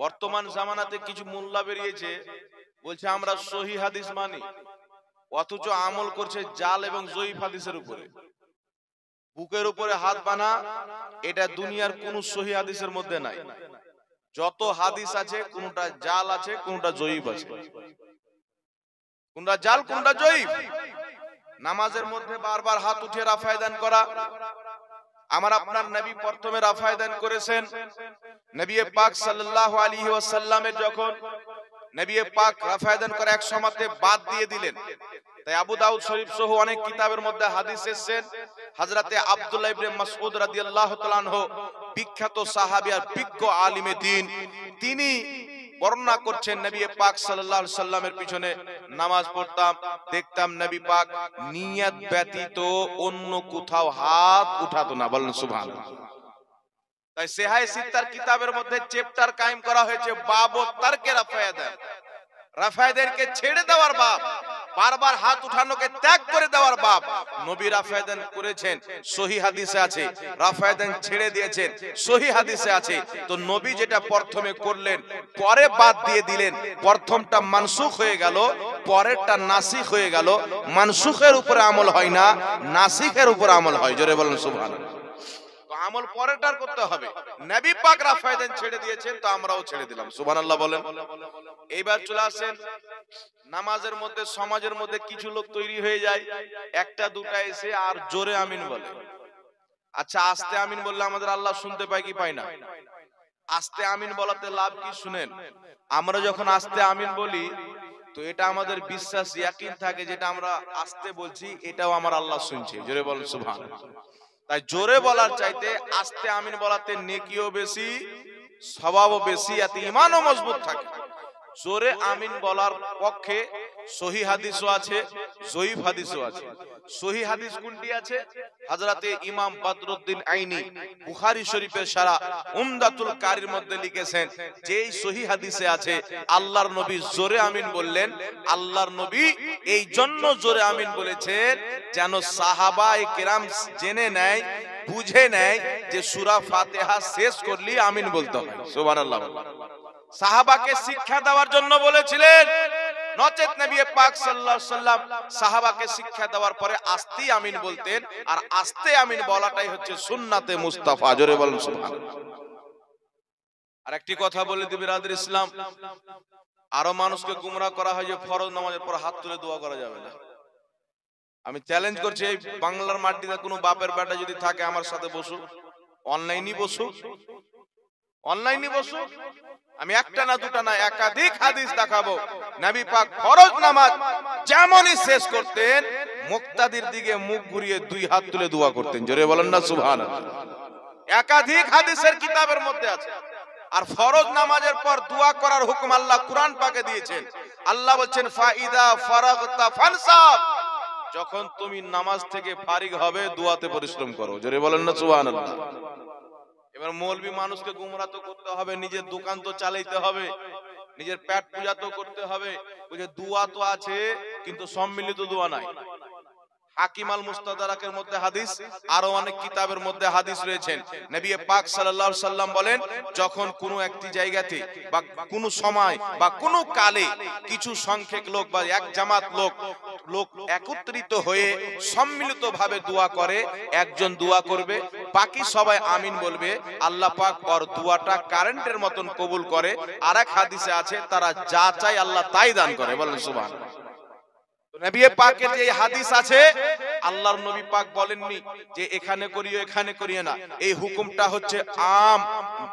বর্তমান জামানাতে কিছু মোল্লা বেরিয়েছে বলছে আমরা সহি হাদিস মানি অথচ আমল করছে জাল এবং জয়ীফ হাদিসের উপরে। বুকের উপরে হাত বানা এটা দুনিয়ার কোন সহি হাদিসের মধ্যে নাই। যত হাদিস আছে কোনটা জাল আছে কোনটা জয়ীফ আছে। কোনটা জাল কোনটা জয়ীফ? নামাজের মধ্যে বারবার হাত উঠে রাফায়দান করা আমার আপনার নবী প্রথমে রাফায় রাফায়দান করেছেন। নবী পাক সাল্লাল্লাহু আলাইহি ওয়াসাল্লামের যখন নবী পাক রাফায় রাফায়দান করে এক সমাতে বাদ দিয়ে দিলেন, তাই আবু দাউদ শরীফ সহ অনেক কিতাবের মধ্যে হাদিস এসেছেন হযরতে আব্দুল্লাহ ইবনে মাসউদ রাদিয়াল্লাহু তাআলা বিখ্যাত সাহাবী আর বিজ্ঞ আলিমে দ্বীন তিনি বর্ণনা করছেন নবী পাক সাল্লাল্লাহু আলাইহি সাল্লামের পিছনে নামাজ পড়তাম, দেখতাম নবী পাক নিয়াত ব্যতীত অন্য কোথাও হাত উঠাতো না। বলেন সুবহানাল্লাহ। তাই সেহাই সিত্তার কিতাবের মধ্যে চ্যাপ্টার কায়েম করা হয়েছে, বাব তারকে রাফায়াদান রাফায়াদেরকে ছেড়ে দেওয়ার বাপ। বারবার হাত উঠানোকে ত্যাগ করে দেওয়ার বাপ। নবী রাফায়াদান করেছেন, সহি হাদিসে আছে, রাফায়াদান ছেড়ে দিয়েছেন, সহি হাদিসে আছে। তো নবী যেটা প্রথমে করলেন, পরে বাদ দিয়ে দিলেন, প্রথমটা মানসুখ হয়ে গেল, পরেরটা নাসিক হয়ে গেল। মানসুখের উপরে আমল হয় না নাসিকের উপর আমল হয়, জোরে বলেন সুবহানাল্লাহ। আমল পরেরটার করতে হবে। নবী পাক রাফায়দান ছেড়ে দিয়েছেন, তো আমরাও ছেড়ে দিলাম। সুবহানাল্লাহ বলেন। এইবার চলে আসেন, নামাজের মধ্যে, সমাজের মধ্যে কিছু লোক তৈরি হয়ে যায়। একটা, দুটা এসে আর জোরে আমিন বলে। আচ্ছা আস্তে আমিন বললে আমাদের আল্লাহ শুনতে পায় কি পায় না? আস্তে আমিন বলাতে লাভ কি শুনেন? আমরা যখন আস্তে আমিন বলি, তো এটা আমাদের বিশ্বাস, ইয়াকিন থাকে যেটা আমরা আস্তে বলছি, এটাও আমার আল্লাহ শুনছে। জোরে বলেন, সুবহানাল্লাহ। তাই জোরে বলার চাইতে আস্তে আমিন বলাতে নেকিও বেশি স্বভাবও বেশি এতে ইমানও মজবুত থাকে। জোরে আমিন বলার পক্ষে সহি হাদিসও আছে, জয়ীফ হাদিসও আছে। সহি হাদিস কোনটি আছে? হযরতে ইমাম বদরুদ্দিন আইনি বুখারী শরীফের সারা উমদাতুল কারির মধ্যে লিখেছেন, যেই সহি হাদিসে আছে, আল্লাহর নবী জোরে আমিন বললেন, আল্লাহর নবী এই জন্য জোরে আমিন বলেছেন যেন সাহাবায়ে কেরাম জেনে নেয়, বুঝে নেয় যে সূরা ফাতিহা শেষ করলি আমিন বলতে হয়। সুবহানাল্লাহ। সাহাবাকে শিক্ষা দেওয়ার জন্য বলেছিলেন, নচেত নবী পাক সাল্লাল্লাহু সাল্লাম সাহাবাকে শিক্ষা দেওয়ার পরে আস্তে আমিন বলতেন, আর আস্তে আমিন বলাটাই হচ্ছে সুন্নাতে মুস্তাফা, জোরে বলেন সুবহানাল্লাহ। আর একটি কথা বলে দিবি রাদের ইসলাম, আরও মানুষকে গুমরাহ করা হয় যে ফরজ নামাজের পর হাত তুলে দোয়া করা যাবে না। আমি চ্যালেঞ্জ করছি, এই বাংলার মাটিতে কোনো বাপের বেটা যদি থাকে আমার সাথে বসু অনলাইনই বসু অনলাইনই বসু। আমি একটা না দুটা না একাধিক হাদিস দেখাবো। নবী পাক ফরজ নামাজ যেমনই শেষ করতেন মুক্তাদির দিকে মুখ ঘুরিয়ে দুই হাত তুলে দোয়া করতেন। জোরে বলেন না সুবহানাল্লাহ। একাধিক হাদিসের কিতাবের মধ্যে আছে। আর ফরজ নামাজের পর দোয়া করার হুকুম আল্লাহ কুরআন পাকে দিয়েছেন। আল্লাহ বলছেন ফাইদা ফারাগতা ফানসাব যখন তুমি নামাজ থেকে ফারিগ হবে দোয়াতে পরিশ্রম করো। জোরে বলেন না সুবহানাল্লাহ। এবার মৌলবি মানুষকে গুমরা তো করতে হবে, নিজের দোকান তো চালাইতে হবে, নিজের পেট পূজা তো করতে হবে দুয়া তো আছে, কিন্তু সম্মিলিত দোয়া নাই। হাকিম আল মুস্তাদারাকের মধ্যে হাদিস, আরও অনেক কিতাবের মধ্যে হাদিস রয়েছেন। নবী পাক সাল্লাল্লাহু সাল্লাম বলেন, যখন কোনো একটি জায়গাতে বা কোনো সময় বা কোনো কালে কিছু সংখ্যক লোক বা এক জামাত লোক লোক একত্রিত হয়ে সম্মিলিতভাবে দোয়া করে, একজন দোয়া করবে, বাকি সবাই আমিন বলবে, আল্লাহ পাক ওর দোয়াটা কারেন্টের মতন কবুল করে। আর এক হাদিসে আছে, তারা যা চায় আল্লাহ তাই দান করে। বলেন সুবহানাল্লাহ। নবী পাকের যে হাদিস আছে আল্লাহর নবী পাক বলেননি যে এখানে করিও এখানে করিও না। এই হুকুমটা হচ্ছে আম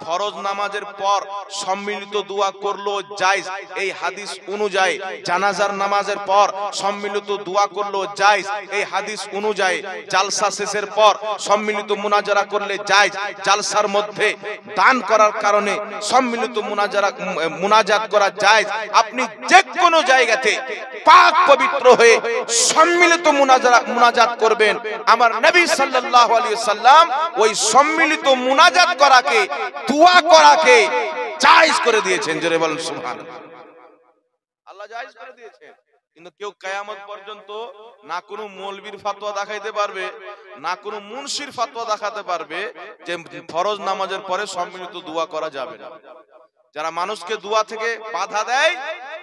ফরজ নামাজের পর সম্মিলিত দোয়া করল জায়েজ। এই হাদিস অনুযায়ী জানাজার নামাজের পর সম্মিলিত দোয়া করল জায়েজ। এই হাদিস অনুযায়ী জালসা শেষের পর সম্মিলিত মুনাজারা করলে জায়েজ। জালসার মধ্যে দান করার কারণে সম্মিলিত মুনাজারা মুনাজাত করা জায়েজ। আপনি যে কোনো জায়গাতে পাক পবিত্র হয়ে সম্মিলিত মুনাজাত করবেন। আমার নবী সাল্লাল্লাহু আলাইহি সাল্লাম ওই সম্মিলিত মুনাজাত করাকে, দোয়া করাকে জায়েজ করে দিয়েছেন। জোরে বলেন, সুবহানাল্লাহ। আল্লাহ জায়েজ করে দিয়েছেন। কিন্তু কেউ পর্যন্ত না কোনো দেখাইতে পারবে, না কোনো মুনশির ফতোয়া দেখাতে পারবে যে ফরজ নামাজের পরে সম্মিলিত দোয়া করা যাবে না। যারা মানুষকে দুয়া থেকে বাধা দেয়,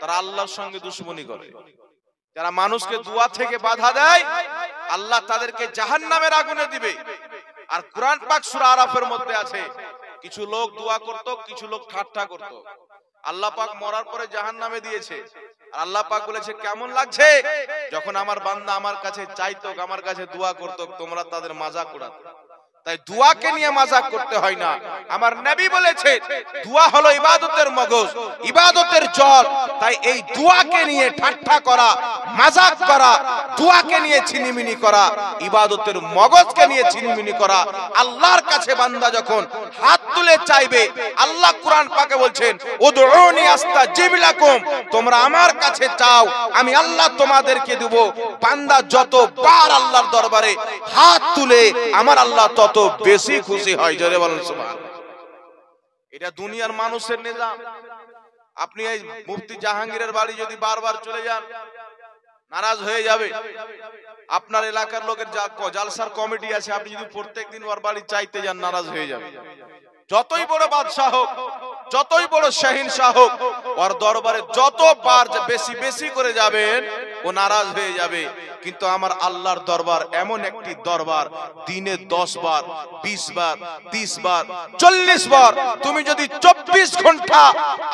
তারা আল্লাহর সঙ্গে দুশ্মনী করে। যারা মানুষকে দুয়া থেকে বাধা দেয় আল্লাহ তাদেরকে জাহান্নামের আগুনে দিবে। আর কোরআন পাক সূরা আরাফের মধ্যে আছে। কিছু লোক দোয়া করত কিছু লোক ঠাট্টা করত। আল্লাহ পাক মরার পরে জাহান্নামে দিয়েছে। আর আল্লাহ পাক বলেছে কেমন লাগছে? যখন আমার বান্দা আমার কাছে চাইতো আমার কাছে দোয়া করতো তোমরা তাদের মাজাক উড়াতো। তাই দুয়াকে নিয়ে মাজাক করতে হয় না। আমার নবী বলেছে, দুয়া হলো ইবাদতের মগজ, ইবাদতের জল। তাই এই দুয়াকে নিয়ে ঠাট্টা করা, মাজাক করা, দুয়াকে নিয়ে ছিনিমিনি করা, ইবাদতের মগজকে নিয়ে ছিনিমিনি করা, আল্লাহর কাছে বান্দা যখন হাত তুলে চাইবে, আল্লাহ কোরআন পাকে বলছেন, উদউনি আস্তাজিব লাকুম তোমরা আমার কাছে চাও, আমি আল্লাহ তোমাদেরকে দেব। বান্দা যতবার আল্লাহর দরবারে হাত তুলে, আমার আল্লাহ তত বেশি খুশি হয়, জোরে বলেন সুবহান এটা দুনিয়ার মানুষের নিজাম। আপনি এই মুফতি জাহাঙ্গীরের বাড়ি যদি বারবার চলে যান, নারাজ হয়ে যাবে। আপনার এলাকার লোকের জালসার কমিটি আছে, আপনি যদি প্রত্যেকদিন ওর বাড়ি চাইতে যান, নারাজ হয়ে যাবে। যতই বড় বাদশাহ হোক যতই বড় শাহিন শাহ হোক, ওর দরবারে যতবার যে বেশি বেশি করে যাবেন, ও নারাজ হয়ে যাবে। কিন্তু আমার আল্লাহর দরবার এমন একটি দরবার, দিনে দশ বার, বিশ বার, তিরিশ বার, চল্লিশ বার, তুমি যদি চব্বিশ ঘণ্টা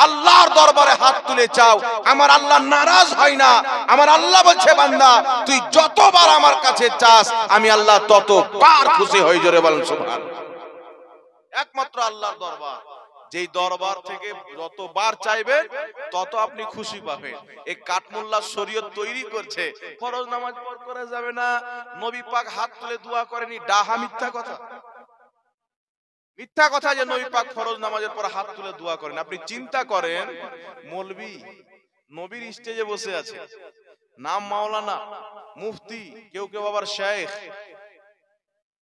আল্লাহর দরবারে হাত তুলে চাও, আমার আল্লাহ নারাজ হয় না, আমার আল্লাহ বলছে, বান্দা, তুই যতবার আমার কাছে চাস, আমি আল্লাহ তত ততবার খুশি হই, জোরে বলেন সুবহান একমাত্র আল্লাহর দরবার। যেই দরবার থেকে যতবার চাইবেন তত আপনি খুশি পাবেন। এই কাঠমোল্লা শরীয়ত তৈরি করছে। ফরজ নামাজ পড় করা যাবে না। নবী পাক হাত তুলে দোয়া করেনি, ডাহা মিথ্যা কথা। মিথ্যা কথা যে নবী পাক ফরজ নামাজের পর হাত তুলে দোয়া করেন। আপনি চিন্তা করেন, মৌলবি, নবীর স্টেজে বসে আছে। নাম মাওলানা, মুফতি, কেউ কেউ আবার শেখ।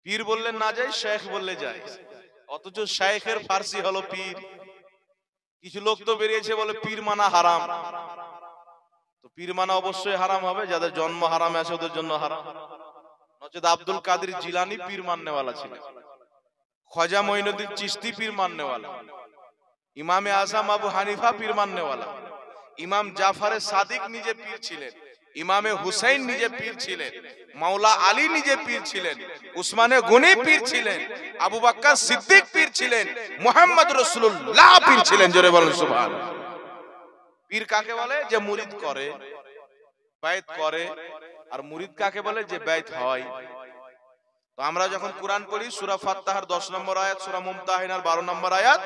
পীর বললে না যায়, শেখ বললে যায়। অথচ শেখের ফার্সি হলো পীর। কিছু লোক তো বেরিয়েছে বলে পীর মানা হারাম। তো পীর মানা অবশ্যই হারাম হবে যাদের জন্ম হারাম আছে ওদের জন্য হারাম। নচেত আব্দুল কাদের জিলানি পীর মাননেওয়ালা ছিলেন। খজা মঈনুদ্দিন চিস্তি পীর মাননেওয়ালা। ইমামে আজম আবু হানিফা পীর মাননেওয়ালা। ইমাম জাফারে সাদিক নিজে পীর ছিলেন। ইমামে হুসাইন নিজে পীর ছিলেন মাওলা আলী নিজে পীর ছিলেন উসমানে গনি পীর ছিলেন আবু বাক্কার সিদ্দিক পীর ছিলেন মোহাম্মদ রসুল্লাহ পীর ছিলেন জোরে বলেন সুবহান পীর কাকে বলে? যে মুরিদ করে বাইত করে আর মুরিদ কাকে বলে? যে বাইত হয়। তো আমরা যখন কোরআন পড়ি সূরা ফাত্তাহার 10 নম্বর আয়াত সূরা মুমতাহিনার 12 নম্বর আয়াত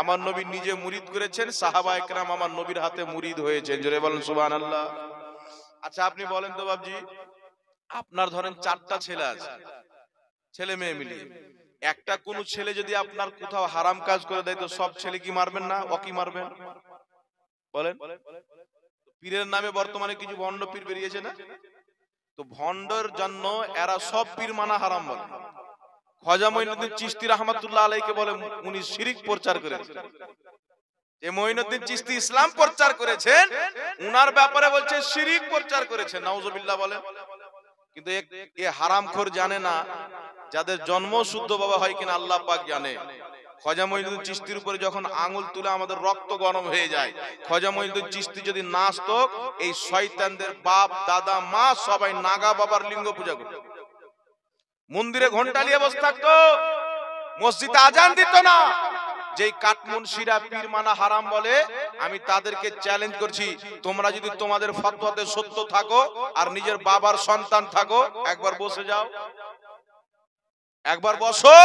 আমার নবী নিজে মুরিদ করেছেন সাহাবা একরাম আমার নবীর হাতে মুরিদ হয়েছেন জোরে বলেন সুবহানাল্লাহ। আচ্ছা আপনি বলেন তো বাবজি আপনার ধরেন চারটা ছেলে আছে, ছেলে মেয়ে মিলিয়ে। একটা কোন ছেলে যদি আপনার কোথাও হারাম কাজ করে দেয়, তো সব ছেলে কি মারবেন না? ও কি মারবেন? বলেন। পীরের নামে বর্তমানে কিছু ভণ্ড পীর বেরিয়েছে না? তো ভণ্ডর জন্য এরা সব পীর মানা হারাম বলে। খজা মঈনুদ্দিন চিস্তি রহমাতুল্লাহ আলাইকে বলে, উনি শিরিক প্রচার করেছেন যে মঈনুদ্দিন চিস্তি ইসলাম প্রচার করেছেন উনার ব্যাপারে বলছে শিরিক প্রচার করেছেন নাউজুবিল্লাহ বলেন। কিন্তু এক- এ হারামখোর জানে না যাদের জন্ম শুদ্ধ বাবা হয় কিনা আল্লাহ পাক জানে। খজা চিস্তির উপরে যখন আঙুল তুলে আমাদের রক্ত গরম হয়ে যায় খজা মঈনুদ্দিন চিস্তি যদি নাচতো এই শয়তানদের বাপ দাদা মা সবাই নাগা বাবার লিঙ্গ পূজা করত। মন্দিরে ঘণ্টা নিয়ে বসে থাকতো মসজিদে আজান দিত না। যেই কাঠমুনশিরা পীর মানা হারাম বলে, আমি তাদেরকে চ্যালেঞ্জ করছি, তোমরা যদি তোমাদের ফতোয়াতে সত্য থাকো আর নিজের বাবার সন্তান থাকো, একবার বসে যাও। একবার বসো।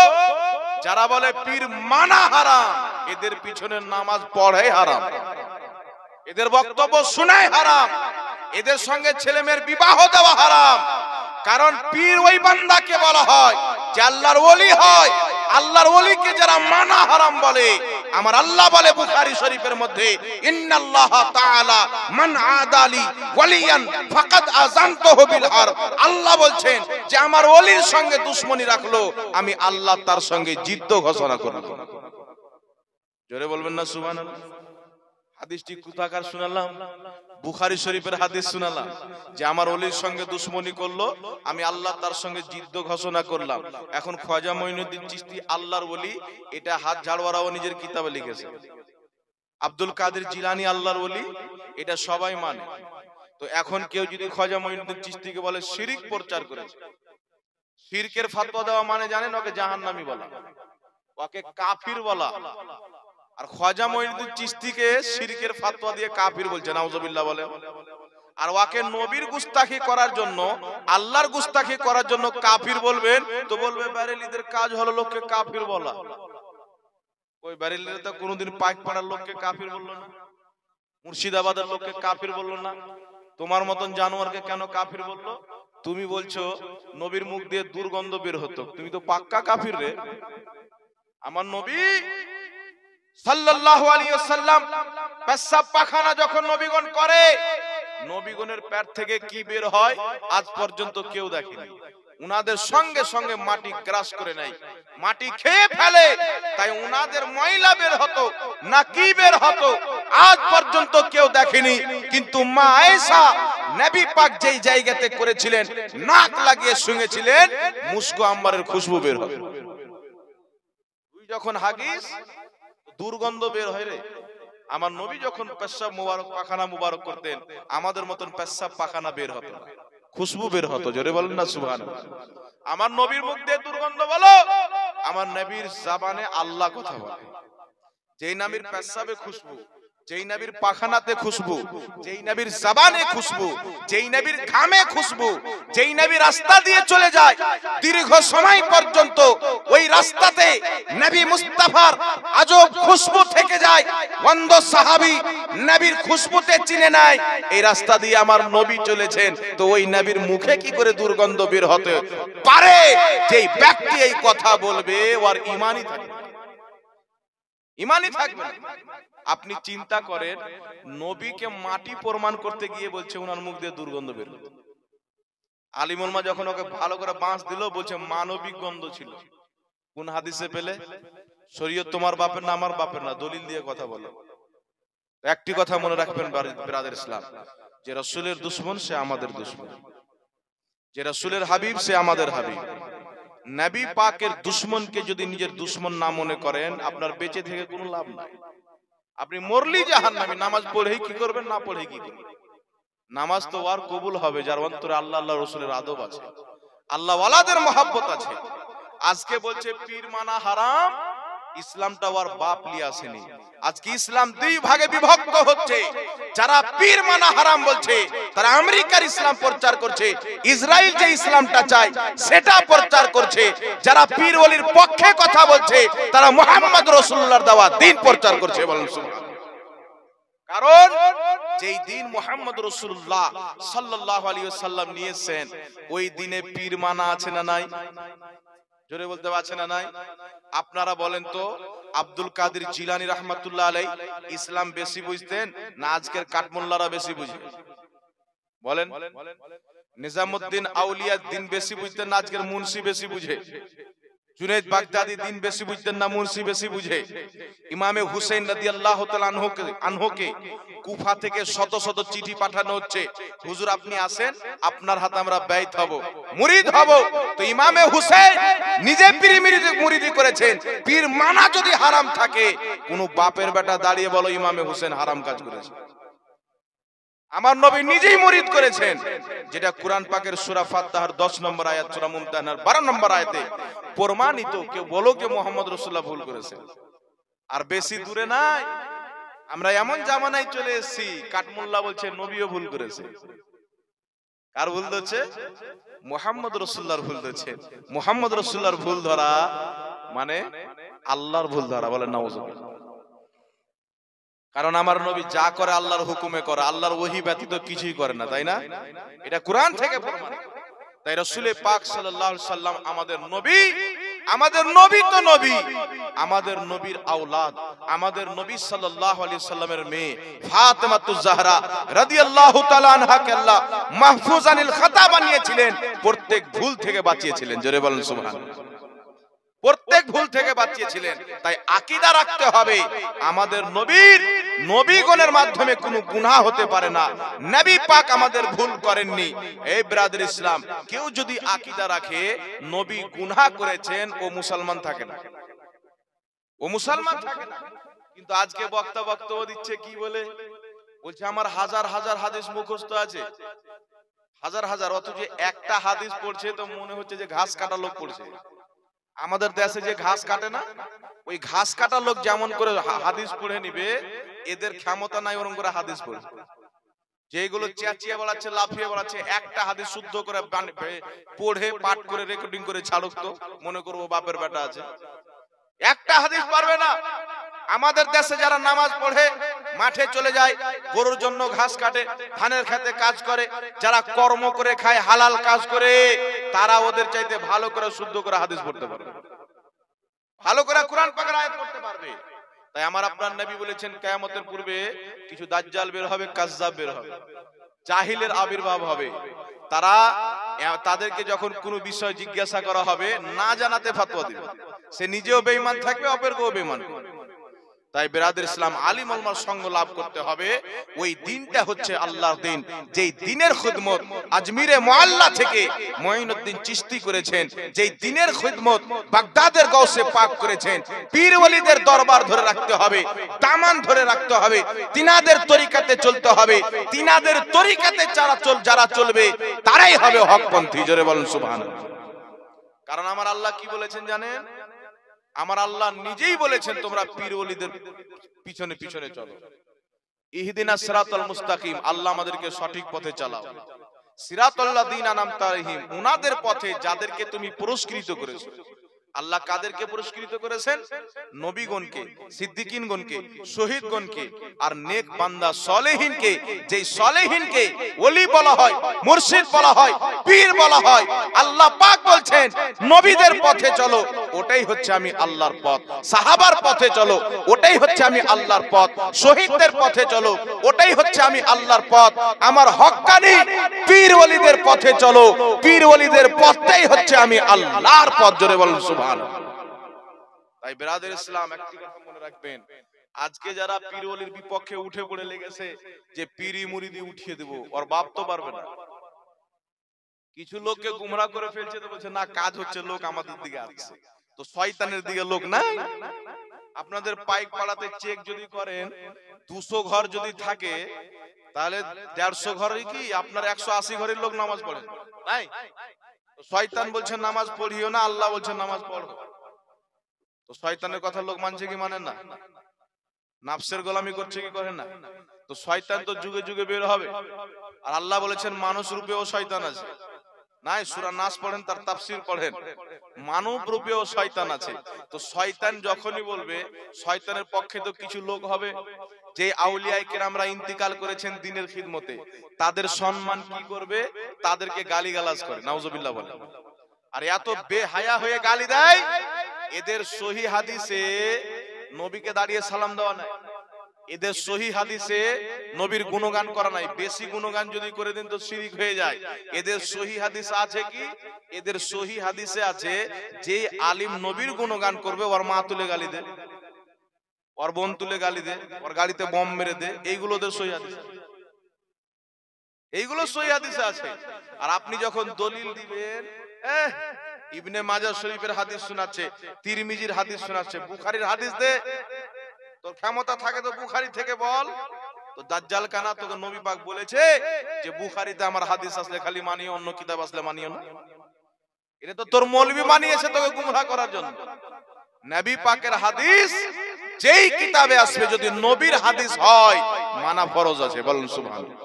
যারা বলে পীর মানা হারাম, এদের পিছনে নামাজ পড়াই হারাম। এদের বক্তব্য শোনাই হারাম। এদের সঙ্গে ছেলে মেয়ের বিবাহ দেওয়া হারাম। কারণ পীর ওই বান্দাকে বলা হয় যে আল্লাহর ওলি হয়। আল্লাহর ওলিকে যারা মানা হারাম বলে, আমার আল্লাহ বলে বুখারী শরীফের মধ্যে, ইন্নাল্লাহ তাআলা মান আদালি ওয়ালিয়ান ফাকাদ আযানতুহু বিল হারব আল্লাহ বলছেন যে, আমার ওলির সঙ্গে দুশমনি রাখল, আমি আল্লাহ তার সঙ্গে যুদ্ধ ঘোষণা করব। জোরে বলবেন না সুবহানাল্লাহ? হাদিসটি কোথাকার শুনালাম? বুখারী শরীফের হাদিস শুনালাম যে আমার অলির সঙ্গে দুশ্মনী করল, আমি আল্লাহ তার সঙ্গে যুদ্ধ ঘোষণা করলাম। এখন খোয়াজা মঈনুদ্দিন চিস্তি আল্লাহর ওলি, এটা হাত ঝাড়ওয়ারাও নিজের কিতাবে লিখেছে। আব্দুল কাদের জিলানি আল্লাহর ওলি, এটা সবাই মানে। তো এখন কেউ যদি খজা মঈনুদ্দিন চিস্তিকে বলে, শিরিক প্রচার করেছে। শিরকের ফাতোয়া দেওয়া মানে জানেন ওকে জাহান্নামী বলা। ওকে কাফির বলা। আর খজা মঈনুদ্দিন চিশতিকে শিরকের ফাতোয়া দিয়ে কাফির বলছে, নাউজুবিল্লাহ বলে। আর ওকে নবীর গুস্তাখি করার জন্য, আল্লাহর গুস্তাখি করার জন্য কাফির বলবেন, তো বলবে ব্যারেলিদের কাজ হলো লোককে কাফির বলা। ওই ব্যারেলিরা তো কোনোদিন পাইক পাড়ার লোককে কাফির বলল না, মুর্শিদাবাদের লোককে কাফির বলল না। তোমার মতন জানোয়ারকে কেন কাফির বলল? তুমি বলছো, নবীর মুখ দিয়ে দুর্গন্ধ বের হতো। তুমি তো পাক্কা কাফির রে। আমার নবী সাল্লাল্লাহু আলাইহি ওয়াসাল্লাম পেশাব পাখানা যখন নবীগণ করে, নবীগণের পেট থেকে কি বের হয়? আজ পর্যন্ত কেউ দেখেনি। উনাদের সঙ্গে সঙ্গে মাটি গ্রাস করে মাটি খেয়ে ফেলে, তাই উনাদের ময়লা বের হতো, না কি বের হতো, আজ পর্যন্ত কেউ দেখেনি। কিন্তু মা আয়েশা নবী পাক যেই জায়গাতে করেছিলেন, নাক লাগিয়ে শুনেছিলেন মুস্কো আম্বারের খুশবু বের হবে। যখন হাগিস দুর্গন্ধ বের হয় রে। আমার নবী যখন পেশাব মুবারক, পাখানা মুবারক করতেন, আমাদের মতন পেশাব পাখানা বের হতো খুশবু বের হতো, জোরে বলেন না সুহান আমার নবীর মুখ দিয়ে দুর্গন্ধ বলো, আমার নবীর জাবানে আল্লাহ কথা বলে। যেই নামের পেশাবে খুশবু যেই নবীর পাখানাতে খুশবু, যেই নবীর জবানে খুশবু, যেই নবীর ঘামে খুশবু, যেই নবী রাস্তা দিয়ে চলে যায়, দীর্ঘ সময় পর্যন্ত ওই রাস্তাতে নবী মুস্তাফার আজব খুশবু থেকে যায় অন্ধ সাহাবী নবীর খুশবুতে চিনে নাই এই রাস্তা দিয়ে আমার নবী চলেছেন, তো ওই নবীর মুখে কি করে দুর্গন্ধ বের হতে পারে যেই ব্যক্তি এই কথা বলবে, ওর ইমানই থাকবে না। ইমানই থাকবে। আপনি চিন্তা করেন, নবীকে মাটি প্রমাণ করতে গিয়ে বলছে ওনার মুখ দিয়ে দুর্গন্ধ বের হতো। আলিমুল মা যখন ওকে ভালো করে বাঁশ দিল, বলছে, মানবিক গন্ধ ছিল। কোন হাদিসে পেলে? শরীয়ত তোমার বাপের না, আমার বাপের না, দলিল দিয়ে কথা বলো। একটি কথা মনে রাখবেন ব্রাদার ইসলাম। যে রসুলের দুশ্মন, সে আমাদের দুশ্মন। যে রসুলের হাবিব, সে আমাদের হাবিব। নবী পাকের দুশ্মনকে যদি নিজের দুশ্মন না মনে করেন আপনার বেঁচে থেকে কোনো লাভ নাই। আপনি মরলি জাহান নামে নামাজ পড়েই কি করবেন না পড়েই কি করবেন? নামাজ তো আর কবুল হবে যার অন্তরে আল্লাহ আল্লাহ রসুলের আদব আছে। আল্লাহ ওয়ালাদের মহাব্বত আছে। আজকে বলছে পীর মানা হারাম ইসলামটা আর বাপ লিয়ে আসেনি। আজকে ইসলাম দুই ভাগে বিভক্ত হচ্ছে। যারা পীর মানা হারাম বলছে, তারা আমেরিকার ইসলাম প্রচার করছে, ইসরায়েল যে ইসলামটা চায়, সেটা প্রচার করছে। যারা পীর ওলির পক্ষে কথা বলছে, তারা মোহাম্মদ রসুল্লাহর দেওয়া দিন প্রচার করছে বলেন। কারণ যেই দিন মোহাম্মদ রসুল্লাহ সাল্লাহ আলী সাল্লাম নিয়েছেন, ওই দিনে পীর মানা আছে না নাই? জোরে বলতে পারছে না নাই? আপনারা বলেন তো আব্দুল কাদের জিলানি রহমাতুল্লাহ আলাই ইসলাম বেশি বুঝতেন না আজকের কাঠমোল্লারা বেশি বুঝবে বলেন। নিজামুদ্দিন আউলিয়া দিন বেশি বুঝতেন না আজকের মুন্সি বেশি বুঝে। জুনেদ বাগদাদি দিন বেশি বুঝতেন না, মুন্সি বেশি বুঝে। ইমামে হুসেন তাআলা আনহুকে আনহুকে কুফা থেকে শত শত চিঠি পাঠানো হচ্ছে। হুজুর, আপনি আসেন, আপনার হাতে আমরা ব্যয়িত হব। মুরিদ হব। তো ইমামে হুসেন নিজে পীর মুরিদ মুরিদি করেছেন। পীর মানা যদি হারাম থাকে, কোন বাপের বেটা দাঁড়িয়ে বলো, ইমামে হুসেন হারাম কাজ করেছে। আমার নবী নিজেই মুরিদ করেছেন, যেটা কোরআন পাকের সূরা ফাত্তাহার 10 নম্বর আয়াত, সূরা মুমতাহানার 12 নম্বর আয়াতে প্রমাণিত কেউ বলো কে মোহাম্মদ রাসূলুল্লাহ ভুল করেছে। আর বেশি দূরে নাই। আমরা এমন জামানায় চলে এসেছি, কাঠমোল্লা বলছে, নবীও ভুল করেছে। কার ভুল ধরছে? মোহাম্মদ রসুল্লাহর ভুল ধরছে। মোহাম্মদ রসুল্লাহর ভুল ধরা মানে আল্লাহর ভুল ধরা বলে নওয়াজ কারণ আমার নবী যা করে আল্লাহর হুকুমে করে, আল্লাহর ওহি ব্যতীত কিছুই করে না, তাই না? এটা কোরআন থেকে তাই রসুলের পাক সাল্লাম আমাদের নবী আমাদের নবী তো নবী, আমাদের নবীর আওলাদ, আমাদের নবী সাল্লাল্লাহু আলাইহি সাল্লামের মেয়ে ফাতেমাতুজ জাহরা রাদিয়াল্লাহু তাআলা আনহাকে আল্লাহ মাহফুজ আনিল খাতা বানিয়েছিলেন, প্রত্যেক ভুল থেকে বাঁচিয়েছিলেন। জোরে বলেন সুবহানাল্লাহ। প্রত্যেক ভুল থেকে বাঁচিয়েছিলেন। তাই আকীদা রাখতে হবে। আমাদের নবীর নবীগণের মাধ্যমে কোনো গুনাহ হতে পারে না। নবী পাক আমাদের ভুল করেননি। এই ব্রাদার ইসলাম কেউ যদি আকীদা রাখে নবী গুনাহ করেছেন ও মুসলমান থাকে না। ও মুসলমান থাকে না। কিন্তু আজকে বক্তা বক্তব্য দিচ্ছে কি বলে? বলছে আমার হাজার হাজার হাদিস মুখস্থ আছে। হাজার হাজার অথচ একটা হাদিস পড়ছে তো মনে হচ্ছে যে ঘাস কাটা লোক পড়ছে। আমাদের দেশে যে ঘাস কাটে না ওই ঘাস কাটা লোক যেমন করে হাদিস পড়ে নিবে এদের ক্ষমতা নাই ওরম করে হাদিস পড়ে। যেগুলো চেঁচিয়ে বলাচ্ছে লাফিয়ে বলাচ্ছে একটা হাদিস শুদ্ধ করে পড়ে পাঠ করে রেকর্ডিং করে ছাড়ুক তো মনে করব বাপের বেটা আছে। একটা হাদিস পারবে না। আমাদের দেশে যারা নামাজ পড়ে, মাঠে চলে যায়, গরুর জন্য ঘাস কাটে, ধানের খেতে কাজ করে, যারা কর্ম করে খায়, হালাল কাজ করে, তারা ওদের চাইতে ভালো করে, শুদ্ধ করে হাদিস পড়তে পারবে। ভালো করে কোরআন পাকের আয়াত পড়তে পারবে। তাই আমার আপনার নবী বলেছেন, কিয়ামতের পূর্বে কিছু দাজ্জাল বের হবে, কাজ্জাব বের হবে। জাহিলের আবির্ভাব হবে। তারা তাদেরকে যখন কোনো বিষয় জিজ্ঞাসা করা হবে, না জানাতে ফতোয়া দিবে। সে নিজেও বেঈমান থাকবে অপরকেও বেঈমান করবে। তাই বেরাদের ইসলাম আলিম ওলামার সঙ্গ লাভ করতে হবে। ওই দিনটা হচ্ছে আল্লাহর দিন। যেই দিনের খুদমত আজমিরে মোয়াল্লা থেকে মঈনুদ্দিন চিস্তি করেছেন, যেই দিনের খুদমত বাগদাদের গৌসে পাক করেছেন পীর দরবার ধরে রাখতে হবে, দামান ধরে রাখতে হবে, তিনাদের তরিকাতে চলতে হবে, তিনাদের তরিকাতে যারা চল, যারা চলবে, তারাই হবে হকপন্থী। জোরে বলুন সুবহানাল্লাহ। কারণ আমার আল্লাহ কি বলেছেন জানেন? আমার আল্লাহ নিজেই বলেছেন তোমরা পীর ওলিদের পিছনে পিছনে চলো। ইহদিনা সিরাতাল মুস্তাকিম আল্লাহ আমাদেরকে সঠিক পথে চালাও। সিরাতাল্লাহ দিন আনাম তারহিম উনাদের পথে যাদেরকে তুমি পুরস্কৃত করেছ। আল্লাহ কাদেরকে পুরস্কৃত করেছেন? নবীগণকে, সিদ্দিকিনগণকে, শহীদগণকে। আর নেক বান্দা সলেহিনকে, যেই সলেহিনকে ওলি বলা হয়, মুর্শিদ বলা হয়, পীর বলা হয়, আল্লাহ পাক বলছেন, নবীদের পথে চলো, ওটাই হচ্ছে আমি আল্লাহর পথ। সাহাবার পথে চলো, ওটাই হচ্ছে আমি আল্লাহর পথ। শহীদদের পথে চলো, ওটাই হচ্ছে আমি আল্লাহর পথ। আমার হক্কানি পীর ওলিদের পথে চলো পীর ওলিদের পথটাই হচ্ছে আমি আল্লাহর পথ, জোরে বলুন সুবহান তাই বেরাদের ইসলাম একটি কথা মনে রাখবেন, আজকে যারা পীর বিপক্ষে উঠে পড়ে লেগেছে, যে পীরি মুরিদি উঠিয়ে দেব, ওর বাপ তো পারবে না। কিছু লোককে গুমরা করে ফেলছে তো বলছে, না, কাজ হচ্ছে, লোক আমাদের দিকে আসছে। তো শয়তানের দিকে লোক না আপনাদের পাইক পাড়াতে চেক যদি করেন, দুশো ঘর যদি থাকে, তাহলে দেড়শো ঘরে কি আপনার একশো আশি ঘরের লোক নামাজ পড়ে? তাই শয়তান বলছে, নামাজ পড়িও না, আল্লাহ বলছে, নামাজ পড়ো। তো শয়তানের কথা লোক মানছে কি মানে না? নাফসের গোলামি করছে কি করে না? তো শয়তান তো যুগে যুগে বের হবে। আর আল্লাহ বলেছেন, মানুষ রূপেও শয়তান আছে। নাই, সূরা নাস পড়েন, তার তাফসীর পড়েন। মানব শয়তান আছে। তো শয়তান যখনই বলবে, শয়তানের পক্ষে তো কিছু লোক হবে। যে ইন্তিকাল করেছেন দিনের খিদমতে, তাদের সম্মান কি করবে? তাদেরকে গালিগালাজ করে। নাউজুবিল্লাহ বলে আর এত বেহায়া হয়ে গালি দেয়, এদের সহি হাদিসে নবীকে দাঁড়িয়ে সালাম দেওয়া নাই। এদের সহি হাদিসে নবীর গুণগান করা নাই। বেশি গুণগান যদি করে দেন তো শিরিক হয়ে যায়। এদের সহি হাদিস আছে কি? এদের সহি হাদিসে আছে যে আলিম নবীর গুণগান করবে ওর মা তুলে গালি দে। ওর বোন তুলে গালি দে ওর গাড়িতে বম মেরে দে এইগুলো ওদের সহি হাদিস। এইগুলো সহি হাদিসে আছে। আর আপনি যখন দলিল দিবেন ইবনে মাজাহ শরীফের হাদিস শোনাচ্ছে তিরমিজির হাদিস শোনাচ্ছে বুখারীর হাদিস দে। তোর ক্ষমতা থাকে তো বুখারী থেকে বল। তো দাজ্জাল কানা তোকে নবী পাক বলেছে যে বুখারীতে আমার হাদিস আসলে খালি মানিও অন্য কিতাব আসলে মানিও না। এটা তো তোর মৌলবি বানিয়েছে তোকে গুমরাহ করার জন্য। নবী পাকের হাদিস, যেই কিতাবে আসবে যদি নবীর হাদিস হয়, মানা ফরজ আছে, বলুন সুবহানাল্লাহ।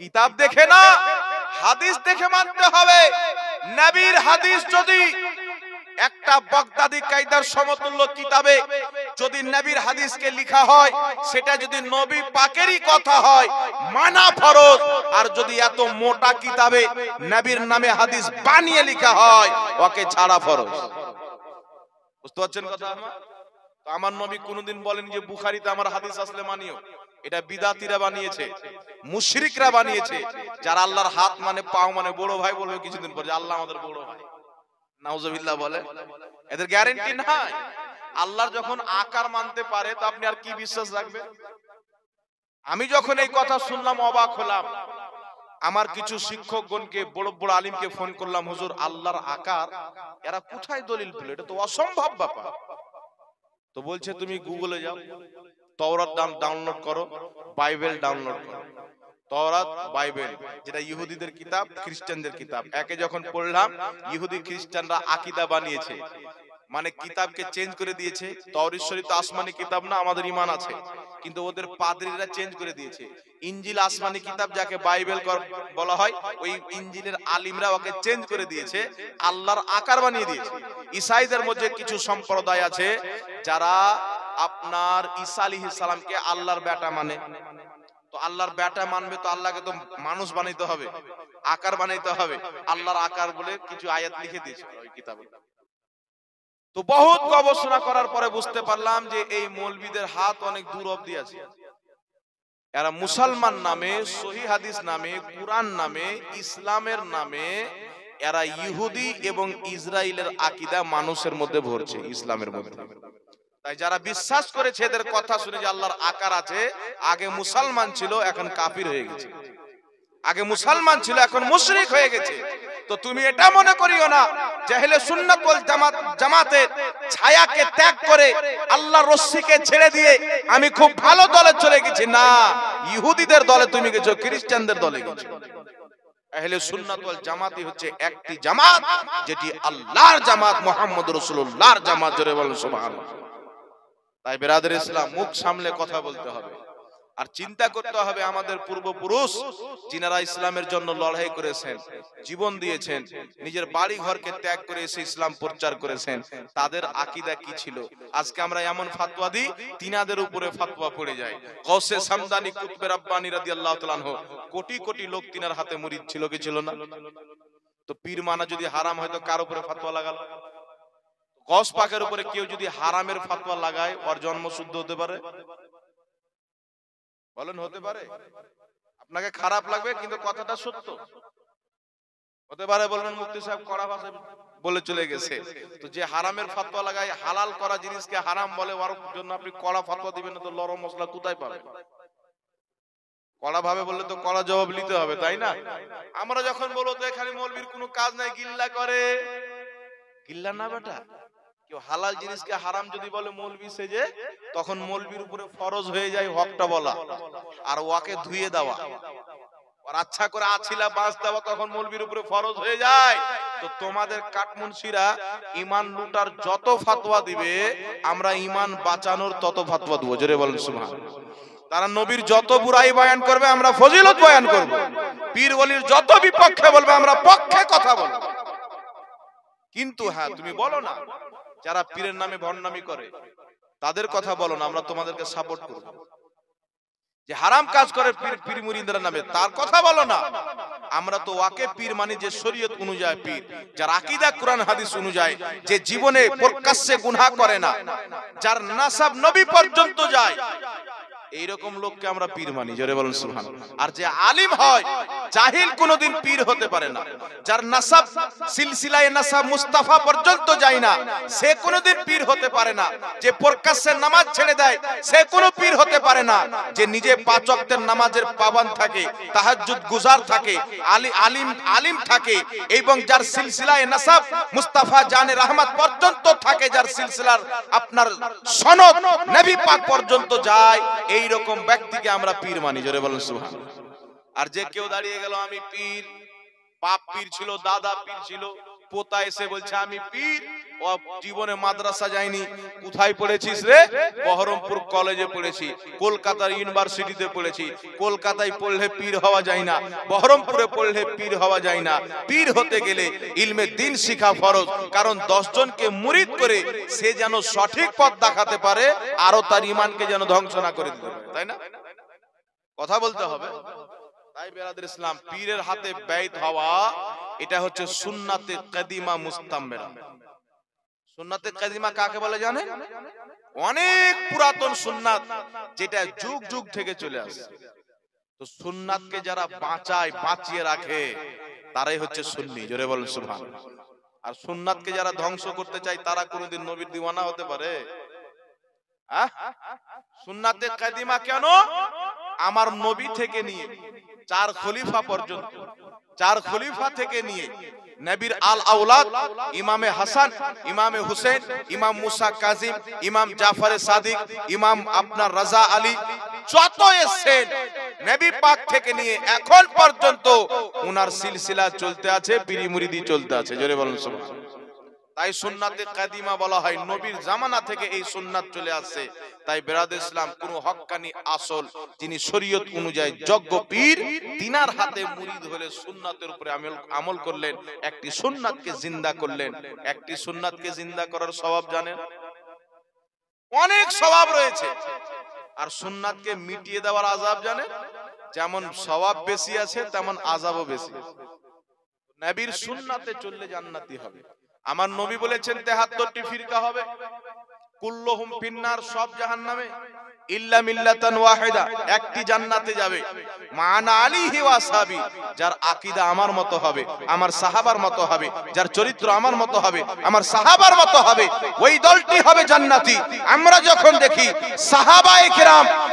কিতাব দেখে না, হাদিস দেখে মানতে হবে। নবীর হাদিস যদি একটা বাগদাদি কায়দার সমতুল্য কিতাবে যদি নবীর হাদিসকে লেখা হয়, সেটা যদি নবী পাকেরই কথা হয়, মানা ফরজ। আর যদি এত মোটা কিতাবে নবীর নামে হাদিস বানিয়ে লেখা হয়, ওকে ছাড়া ফরজ। বুঝতে পারছেন কথা আমার? আমার নবী কোনোদিন বলেন যে, বুখারিতে আমার হাদিস আসলে মানিও। এটা বিদাতিরা বানিয়েছে, মুশরিকরা বানিয়েছে। যারা আল্লাহর হাত মানে পাও মানে বড় ভাই বলবে কিছুদিন পর যে, আল্লাহ আমাদের বড় ভাই। নাউজুবিল্লাহ বলে। এদের গ্যারান্টি নাই। আল্লাহর যখন আকার মানতে পারে, তো আপনি আর কি বিশ্বাস রাখবেন? আমি যখন এই কথা শুনলাম, অবাক হলাম। আমার কিছু শিক্ষকগণকে, বড় বড় আলিমকে ফোন করলাম, হুজুর, আল্লাহর আকার, এরা কোথায় দলিল পেল? এটা তো অসম্ভব ব্যাপার। তো বলছে, তুমি গুগলে যাও। তওরাত ডাউনলোড করো, বাইবেল ডাউনলোড করো। তওরাত, বাইবেল, যেটা ইহুদিদের কিতাব, খ্রিস্টানদের কিতাব। একে যখন পড়লাম, ইহুদি খ্রিস্টানরা আকিদা বানিয়েছে। মানে কিতাবকে চেঞ্জ করে দিয়েছে। শরীফ তো আসমানি কিতাব না আমাদের ইমান আছে। কিন্তু ওদের পাদ্রীরা চেঞ্জ করে দিয়েছে। ইঞ্জিল আসমানি কিতাব যাকে বাইবেল বলা হয় ওই ইঞ্জিলের আলিমরা ওকে চেঞ্জ করে দিয়েছে। আল্লাহর আকার বানিয়ে দিয়েছে। ইসাইদের মধ্যে কিছু সম্প্রদায় আছে যারা আপনার ঈসা আলাইহিস সালামকে আল্লাহর বেটা মানে। তো আল্লাহর বেটা মানবে তো আল্লাহকে তো মানুষ বানাইতে হবে। আকার বানাইতে হবে। আল্লাহর আকার বলে কিছু আয়াত লিখে দিয়েছে ওই কিতাবে তো বহুত গবেষণা করার পরে বুঝতে পারলাম যে এই মৌলবিদের হাত অনেক দূর অব্দি আছে। এরা মুসলমান নামে, সহি হাদিস নামে, কুরআন নামে, ইসলামের নামে এরা ইহুদি এবং ইসরায়েলের আকিদা মানুষের মধ্যে ভরছে, ইসলামের মধ্যে। তাই যারা বিশ্বাস করেছে এদের কথা শুনে যে আল্লাহর আকার আছে, আগে মুসলমান ছিল, এখন কাফির হয়ে গেছে। আগে মুসলমান ছিল, এখন মুশরিক হয়ে গেছে। তো তুমি এটা মনে করিও না জাহেলে সুন্নাত ওয়াল জামাত, জামাতের ছায়াকে ত্যাগ করে আল্লাহর রশ্মিকে ছেড়ে দিয়ে আমি খুব ভালো দলে চলে গেছি। না, ইহুদিদের দলে তুমি গেছো, খ্রিস্টানদের দলে গেছো। আহলে সুন্নাত ওয়াল জামাতই হচ্ছে একটি জামাত যেটি আল্লাহর জামাত, মুহাম্মদ রাসূলুল্লাহর জামাত, জোরে বলেন সুবহানাল্লাহ। তাই বেরাদের ইসলাম, মুখ সামলে কথা বলতে হবে। আর চিন্তা করতে হবে আমাদের পূর্বপুরুষ যিনারা ইসলামের জন্য লড়াই করেছেন, জীবন দিয়েছেন, নিজের বাড়ি ঘরকে ত্যাগ করে এসে ইসলাম প্রচার করেছেন, তাদের আকিদা কি ছিল? আজকে আমরা এমন ফাতোয়া দিই, তিনাদের উপরে ফাতোয়া পড়ে যায়। গৌসে সামদানি কুতবে রাব্বানি রাদিয়াল্লাহু তাআলা কোটি কোটি লোক তিনার হাতে মুরিদ ছিল কি ছিল না? তো পীর মানা যদি হারাম হয় তো কার উপরে ফাতোয়া লাগালো? গস পাকের উপরে কেউ যদি হারামের ফাতোয়া লাগায়, ওর জন্ম শুদ্ধ হতে পারে? বলেন হতে পারে? আপনাকে খারাপ লাগবে কিন্তু কথাটা সত্য। হতে পারে বলবেন মুফতি সাহেব কড়া ভাষায় বলে চলে গেছে। তো যে হারামের ফাতোয়া লাগায় হালাল করা জিনিসকে হারাম বলে ওর জন্য আপনি কড়া ফাতোয়া দিবেন না তো লরম মশলা কোথায় পাবেন? কড়া ভাবে বললে তো কড়া জবাব নিতে হবে তাই না? আমরা যখন বলব তো এখানে মৌলবীর কোনো কাজ নাই গিল্লা করে। গিল্লা না বেটা। কেউ হালাল জিনিসকে হারাম যদি বলে মৌলবি সেজে তখন মৌলবির উপরে ফরজ হয়ে যায় হকটা বলা। আর ওয়াকে ধুয়ে দেওয়া। আর আচ্ছা করে আছিলা বাঁচ দেওয়া তখন মৌলবির উপরে ফরজ হয়ে যায়। তো তোমাদের কাঠমুন্সিরা ইমান লুটার যত ফাতোয়া দিবে আমরা ইমান বাঁচানোর তত ফাতোয়া দেবো। জোরে বলেন তারা নবীর যত বুড়াই বয়ান করবে আমরা ফজিলত বয়ান করব। পীর ওলির যত বিপক্ষে বলবে আমরা পক্ষে কথা বলব। কিন্তু হ্যাঁ তুমি বলো না যারা পীরের নামে ভণ্ডামি করে, তাদের কথা বলো না, আমরা তোমাদেরকে সাপোর্ট করব। যে হারাম কাজ করে পীর পীর মুরিদদের নামে, তার কথা বলো না। আমরা তো ওয়াকে পীর মানি যে শরীয়ত অনুযায়ী পীর, যার আকীদা কোরআন, হাদিস অনুযায়ী যে জীবনে প্রকাশ্যে গুনাহ করে না, যার নাসাব নবী পর্যন্ত যায়, এইরকম লোককে আমরা পীর মানি, জোরে বলুন সুবহান আর যে আলিম হয় জাহিল কোনোদিন পীর হতে পারে না। যার নাসাব সিলসিলায়ে নাসাব মুস্তাফা পর্যন্ত যায় না, সে কোনোদিন পীর হতে পারে না। যে প্রকাশ্যে নামাজ ছেড়ে দেয়, সে কোনো পীর হতে পারে না। যে নিজে পাঁচ ওয়াক্তের নামাজের পাবান থাকে, তাহাজ্জুদ গুজার থাকে, আলি আলিম আলিম থাকে, এবং যার সিলসিলায়ে নাসাব মুস্তাফা জানে রহমত পর্যন্ত থাকে, যার সিলসিলার আপনার সনদ নবী পাক পর্যন্ত যায় এই রকম ব্যক্তিকে আমরা পীর মানি, জোরে বলেন সুবহান আর যে কেউ দাঁড়িয়ে গেল আমি পীর। বাপ পীর ছিল দাদা পীর ছিল। পোতা এসে বলছে আমি পীর। ও জীবনে মাদ্রাসা যায়নি কোথায় পড়েছিস রে? বহরমপুর কলেজে পড়েছি। কলকাতার ইউনিভার্সিটিতে পড়েছি। কলকাতায় পড়লে পীর হওয়া যায় না। বহরমপুরে পড়লে পীর হওয়া যায় না। পীর হতে গেলে ইলমে দিন শিখা ফরজ। কারণ দশ জনকে মুরিদ করে সে যেন সঠিক পথ দেখাতে পারে আরও তার ইমানকে যেন ধ্বংস না করে দিতে তাই না কথা বলতে হবে তাই বেরাদের ইসলাম পীরের হাতে ব্যয়ত হওয়া, এটা হচ্ছে সুন্নাতে কাদিমা মুস্তাম্মেরা সুন্নাতে কাদিমা কাকে বলে জানেন? অনেক পুরাতন সুন্নাত যেটা যুগ যুগ থেকে চলে আসে। তো সুন্নাতকে যারা বাঁচায়, বাঁচিয়ে রাখে, তারাই হচ্ছে সুন্নি। জোরে বলেন সুবহান আর সুন্নাতকে যারা ধ্বংস করতে চায়, তারা কোনোদিন নবীর দিওয়ানা হতে পারে? সুন্নাতে কাদিমা কেন? আমার নবী থেকে নিয়ে। চার খলিফা পর্যন্ত। চার খলিফা থেকে নিয়ে নবীর আল আউলাদ ইমামে হাসান, ইমামে হুসেন, ইমাম মুসা কাজিম, ইমাম জাফরে সাদিক, ইমাম আপনার রাজা আলী, যত এসেছেন, নবী পাক থেকে নিয়ে এখন পর্যন্ত উনার সিলসিলা চলতে আছে পিরি মুরিদি চলতে আছে। জোরে বলুন সুবহানাল্লাহ। তাই সুন্নাতে কাদিমা বলা হয়, নবীর জামানা থেকে এই সুন্নাত চলে আসছে। তাই বেরাদ ইসলাম কোন হক্কানি আসল যিনি শরীয়ত অনুযায়ী যজ্ঞ পীর, তিনার হাতে মুরিদ হলে সুন্নাতের উপরে আমল করলেন, একটি সুন্নাতকে জিন্দা করলেন। একটি সুন্নাতকে জিন্দা করার স্বভাব জানেন? অনেক স্বভাব রয়েছে। আর সুন্নাতকে মিটিয়ে দেওয়ার আজাব জানেন? যেমন স্বভাব বেশি আছে, তেমন আজাবও বেশি। নবীর সুন্নাতে চললে জান্নাতি হবে। আমার নবী বলেছেন তেহাত্তরটি ফিরকা হবে। কুল্লহুম ফিন্নার সব জাহান্নামে। আমার যখন দেখি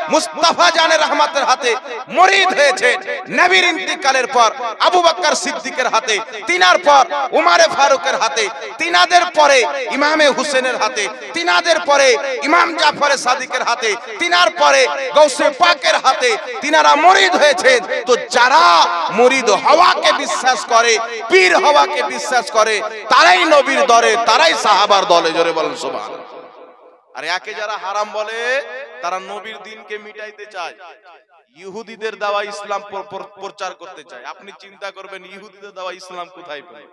মুস্তাফা হাতে হয়েছে, নবীর ইন্তিকালের পর, আবু বকর সিদ্দিকের হাতে, তিনার পর, উমারে ফারুকের হাতে, তিনাদের পরে ইমামে হুসেনের হাতে, তিনাদের পরে ইমাম জাফরে সাদিকের হাতে তিনার পরে গৌসে পাকের হাতে তিনারা মরিদ হয়েছেন। তো যারা মরিদ হওয়াকে বিশ্বাস করে, পীর হওয়াকে বিশ্বাস করে, তারাই নবীর দরে, তারাই সাহাবার দলে, জোরে বলেন সুবহান আর একে যারা হারাম বলে, তারা নবীর দিনকে মিটাইতে চায়। ইহুদিদের দেওয়া ইসলাম প্র- প্র- প্রচার করতে চায়। আপনি চিন্তা করবেন, ইহুদিদের দেওয়া ইসলাম কোথায় পেল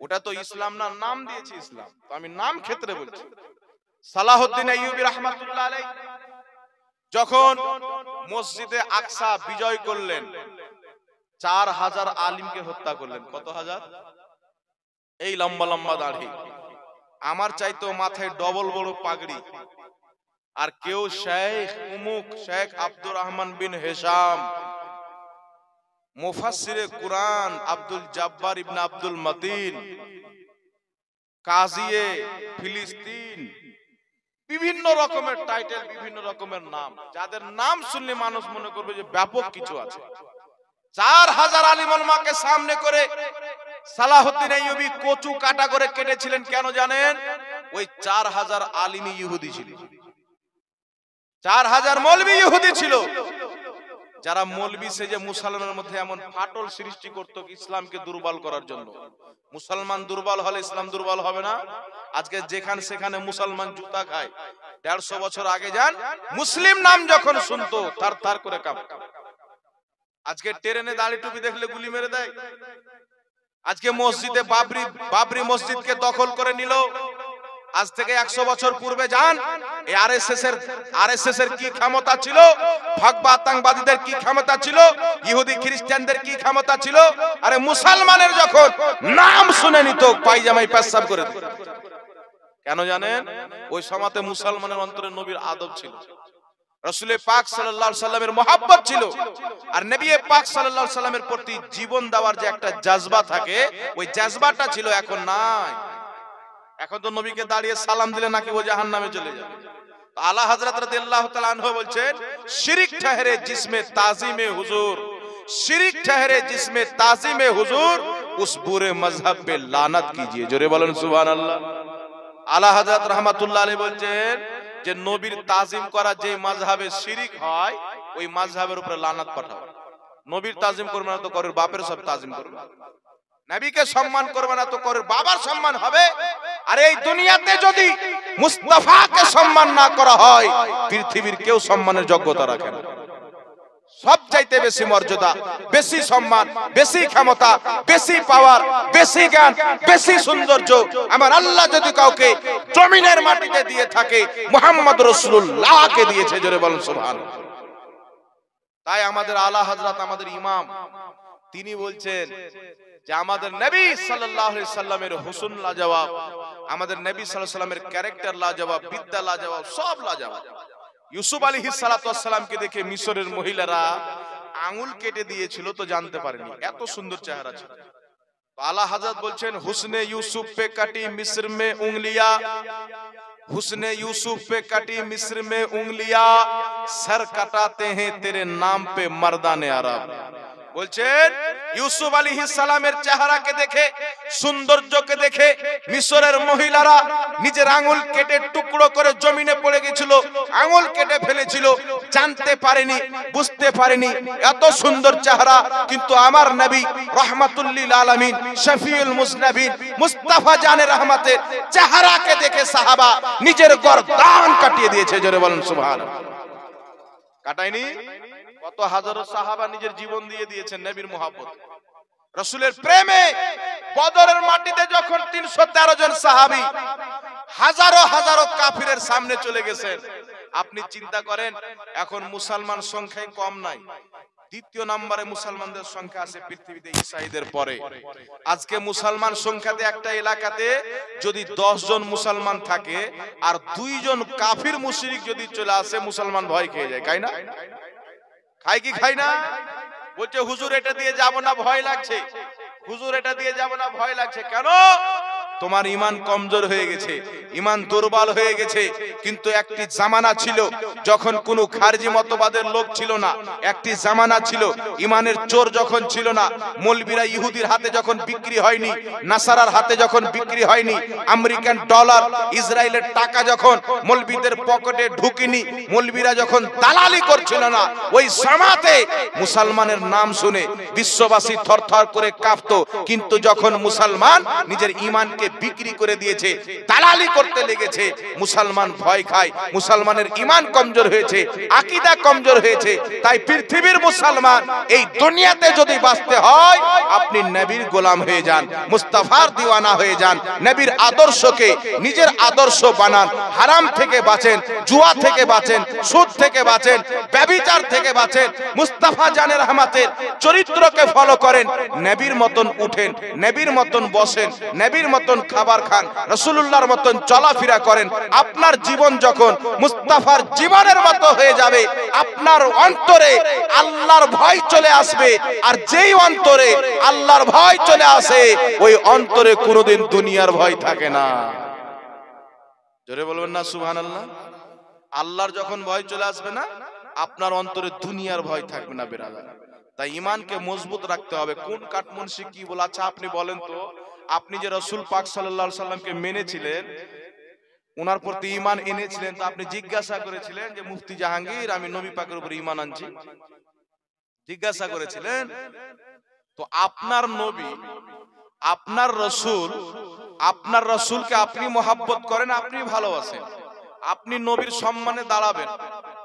ওটা তো ইসলাম না, নাম দিয়েছে ইসলাম। তো আমি নাম ক্ষেত্রে বলছি। সালাহউদ্দিন আইয়ুবী রাহমাতুল্লাহ আলাইহি। যখন মসজিদে আকসা বিজয় করলেন, চার হাজার আলিমকে হত্যা করলেন। কত হাজার? এই লম্বা লম্বা দাড়ি। আমার চাইতো মাথায় ডবল বড় পাগড়ি। আর কেউ শেখ উমুক, শেখ আব্দুর রহমান বিন হেসাম, মুফাসসিরে কুরআন আব্দুল জাব্বার ইবনে আব্দুল মতিন, কাজিয়ে ফিলিস্তিন বিভিন্ন রকমের টাইটেল বিভিন্ন রকমের নাম। যাদের নাম শুনলে মানুষ মনে করবে যে ব্যাপক কিছু আছে। চার হাজার আলিমুল মাকে সামনে করে সালাহুদ্দিন কচু কাটা করে কেটেছিলেন কেন জানেন? ওই চার হাজার আলিমী ইহুদি ছিল। চার হাজার মৌলবী ইহুদি ছিল। যারা মৌলবি সেজে মুসলমানের মধ্যে এমন ফাটল সৃষ্টি করত ইসলামকে দুর্বল করার জন্য। মুসলমান দুর্বল হলে ইসলাম দুর্বল হবে না। আজকে যেখানে সেখানে মুসলমান জুতা খায়। দেড়শো বছর আগে যান মুসলিম নাম যখন শুনতো তার তার করে কাপ আজকে ট্রেনে দাড়ি টুপি দেখলে গুলি মেরে দেয়। আজকে মসজিদে বাবরি বাবরি মসজিদকে দখল করে নিল। আজ থেকে একশো বছর পূর্বে যান এর এর কি ক্ষমতা ছিল? ভাগবা আতঙ্কবাদীদের কি ক্ষমতা ছিল? ইহুদি খ্রিস্টানদের কি ক্ষমতা ছিল? আরে মুসলমানের যখন নাম শুনে নিত পায়জামাই পেশাব করে দিত কেন জানেন ওই সমাতে মুসলমানের অন্তরে নবীর আদব ছিল রসুল পাক সাল্লাল্লাহু সাল্লামের মহাব্বত ছিল আর নবী পাক সাল্লাল্লাহু সাল্লামের প্রতি জীবন দেওয়ার যে একটা জাজবা থাকে ওই জাজবাটা ছিল এখন নাই এখন তো নবীকে দাঁড়িয়ে সালাম দিলে নাকি ও জাহান্নামে চলে যাবে তো আলা হযরত রাদিয়াল্লাহু তাআলা আনহু বলছেন শিরিক ঠহরে জিসমে তাজিমে হুজুর শিরিক ঠহরে জিসমে তাজিমে হুজুর उस बुरे मजहब पे लानत कीजिए জোরে বলেন সুবহানাল্লাহ আলা হযরত রাহমাতুল্লাহ আলী বলছেন যে, নবীর তাজিম করা যে মাঝহাবে শিরিক হয়, ওই মাঝহাবের উপরে লানাত পাঠাও। নবীর তাজিম করবে না তো করের বাপের সব তাজিম করবে। নবীকে সম্মান করবে না তো করের বাবার সম্মান হবে। আর এই দুনিয়াতে যদি মুস্তাফাকে সম্মান না করা হয়, পৃথিবীর কেউ সম্মানের যোগ্যতা রাখে না। চাইতে বেশি মর্যাদা, বেশি সম্মান, বেশি ক্ষমতা, বেশি পাওয়ার বেশি জ্ঞান, বেশি সৌন্দর্য আমার আল্লাহ যদি কাউকে জমিনের মাটিতে দিয়ে থাকে, মোহাম্মদ রসুল্লাহকে দিয়েছে, জোরে বলেন সুবহান তাই আমাদের আলা হযরত আমাদের ইমাম, তিনি বলছেন যে আমাদের নবী সাল্লাল্লাহু সাল্লামের হুসন লাজবাব, আমাদের নবী সাল্লাল্লাহু সাল্লামের ক্যারেক্টার লাজবাব, বিদ্যা লাজবাব, সব লাজবাব। ইউসুফ আলাইহিস সালাতু ওয়াসসালামকে দেখে মিশরের মহিলারা আঙ্গুল কেটে দিয়েছিল তো জানতে পারেনি এত সুন্দর চেহারা ছিল তো আলা হযরত বলছেন হুসনে ইউসুফ पे कटी मिस्र में उंगलियां हुस्ने यूसुफ पे कटी मिस्र में उंगलियां सर कटाते हैं तेरे नाम पे मर्दाने अरब বলছেন ইউসুফ আলী সালামের চেহারাকে দেখে, সৌন্দর্যকে দেখে মিশরের মহিলারা নিজের আঙুল কেটে টুকরো করে জমিনে পড়ে গেছিল, আঙুল কেটে ফেলেছিল, জানতে পারেনি, বুঝতে পারেনি। এত সুন্দর চেহারা, কিন্তু আমার নবী রহমাতুল্লিল আলামিন, শফিউল মুসনাবিন, মুস্তাফা জানে রহমাতের চেহারাকে দেখে সাহাবা নিজের গর্দান কাটিয়ে দিয়েছে, জোরে বলেন সুবহানাল্লাহ। কাটায়নি? কত হাজারো সাহাবা নিজের জীবন দিয়ে দিয়েছেন নবীর মোহাব্বত। রসুলের প্রেমে বদরের মাটিতে যখন তিনশো তেরো জন সাহাবি হাজারো হাজারো কাফিরের সামনে চলে গেছেন, আপনি চিন্তা করেন, এখন মুসলমান সংখ্যায় কম নাই। দ্বিতীয় নম্বরে মুসলমানদের সংখ্যা আছে পৃথিবীতে ইসাইদের পরে। আজকে মুসলমান সংখ্যাতে একটা এলাকাতে যদি দশ জন মুসলমান থাকে আর দুইজন কাফির মুশরিক যদি চলে আসে, মুসলমান ভয় খেয়ে যায়, তাই না? খাই কি খাই না? বলছে, হুজুর এটা দিয়ে যাব না, ভয় লাগছে। হুজুর এটা দিয়ে যাব না, ভয় লাগছে। কেন? তোমার ইমান কমজোর হয়ে গেছে ইমান দুর্বল হয়ে গেছে। কিন্তু একটি জামানা ছিল, যখন কোনো খারজি মতবাদের লোক ছিল না, একটি জামানা ছিল ইমানের চোর যখন ছিল না, মলবিরা ইহুদির হাতে যখন বিক্রি হয়নি, নাসারার হাতে যখন বিক্রি হয়নি, আমেরিকান ডলার, ইসরায়েলের টাকা যখন মলবিদের পকেটে ঢুকিনি, মলবিরা যখন দালালি করছিল না, ওই সমাতে মুসলমানের নাম শুনে বিশ্ববাসী থরথর করে কাঁপতো। কিন্তু যখন মুসলমান নিজের ইমানকে বিক্রি করে দিয়েছে, দালালি করতে লেগেছে, মুসলমান ভয় খায়, মুসলমানের ইমান কমজোর হয়েছে, আকীদা কমজোর হয়েছে, তাই পৃথিবীর মুসলমান এই দুনিয়াতে যদি বাঁচতে হয়, আপনি নবীর গোলাম হয়ে যান, মুস্তাফার দিওয়ানা হয়ে যান, নবীর আদর্শকে নিজের আদর্শ বানান, হারাম থেকে বাঁচেন, জুয়া থেকে বাঁচেন, সুদ থেকে বাঁচেন ব্যভিচার থেকে বাঁচেন, মুস্তাফা জানের রহমাতের চরিত্রকে ফলো করেন, নবীর মতন উঠেন, নবীর মতন বসেন, নবীর মতন খাবার খান রসুল্লাহর মতন চলাফেরা করেন, আপনার জীবন যখন মুস্তাফার জীবনের মতো হয়ে যাবে, আপনার অন্তরে আল্লাহর ভয় চলে আসবে, আর যেই অন্তরে আল্লাহর ভয় চলে আসে, ওই অন্তরে কোনোদিন দুনিয়ার ভয় থাকে না। জোরে বলবেন না সুবহান আল্লাহ আল্লাহর যখন ভয় চলে আসবে না, আপনার অন্তরে দুনিয়ার ভয় থাকবে না, বেরাদার। তাই ইমানকে মজবুত রাখতে হবে। কোন কাঠমুন্সি কি বলে আচ্ছা আপনি বলেন তো। আপনি যে রসুল পাক সাল্লাল্লাহু সাল্লামকে মেনেছিলেন ওনার প্রতি ইমান এনেছিলেন, তো আপনি জিজ্ঞাসা করেছিলেন যে, মুফতি জাহাঙ্গীর, আমি নবী পাকের উপর ইমান আনছি। জিজ্ঞাসা করেছিলেন, তো আপনার নবী, আপনার রসুল, আপনার রসুলকে আপনি মোহাব্বত করেন, আপনি ভালোবাসেন। আপনি নবীর সম্মানে দাঁড়াবেন,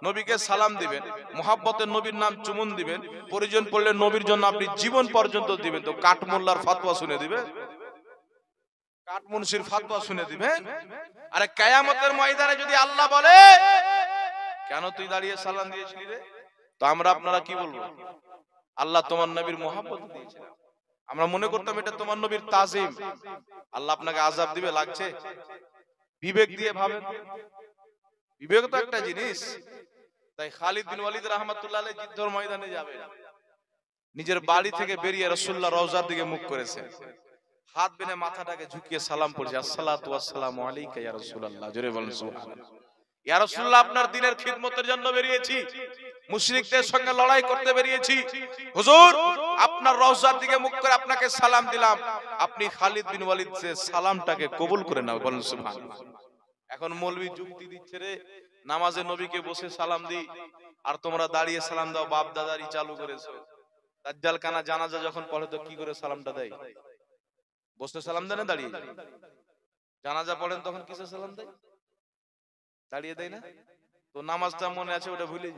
নবীকে সালাম দিবেন, মোহাব্বতের নবীর নাম চুমুন দিবেন পরিজন পড়লে নবীর জন্য আপনি জীবন পর্যন্ত দিবেন। তো কাঠমোল্লার ফাতোয়া শুনে দিবেন। কাঠমুন্সির ফাতোয়া শুনে দিবেন? আরে কায়ামতের ময়দানে যদি আল্লাহ বলে কেন তুই দাঁড়িয়ে সালাম দিয়েছিলি রে? তো আমরা আপনারা কি বলব? আল্লাহ তোমার নবীর দিয়েছিলেন। আমরা মনে করতাম এটা তোমার নবীর তাজিম। আল্লাহ আপনাকে আজাব দিবে লাগছে? বিবেক দিয়ে ভাবেন। বিবেক তো একটা জিনিস। তাই খালিদ বিন ওয়ালিদ রাহমাতুল্লাহ আলাইহি যুদ্ধের ময়দানে যাবে। নিজের বাড়ি থেকে বেরিয়ে রাসূলুল্লাহ রওজার দিকে মুখ করেছেন। হাত বেনে মাথাটাকে ঝুঁকিয়ে সালাম পড়ছে আসসালাতু ওয়াসসালামু আলাইকা ইয়া রাসূলুল্লাহ। জোরে বলেন, সুবহানাল্লাহ। ইয়া রাসূলুল্লাহ, আপনার দিনের খিদমতের জন্য বেরিয়েছি। মুশরিকদের সঙ্গে লড়াই করতে বেরিয়েছি। হুজুর, আপনার রওজার দিকে মুখ করে আপনাকে সালাম দিলাম। আপনি খালিদ বিন ওয়ালিদ সে সালামটাকে কবুল করে নাও, বলেন, সুবহানাল্লাহ। এখন মৌলবি যুক্তি দিচ্ছে রে, নামাজে নবীকে বসে সালাম দিই, আর তোমরা দাঁড়িয়ে সালাম দাও, বাপ দাদারি চালু করেছ। দাজ্জাল কানা জানাজা যখন পড়ে তো কি করে সালামটা দেয়? বসে সালাম দেয় না, দাঁড়িয়ে জানাজা পড়েন তখন কিসে সালাম দেয়? দাঁড়িয়ে দেয় না? তো নামাজটা মনে আছে, ওটা ভুলে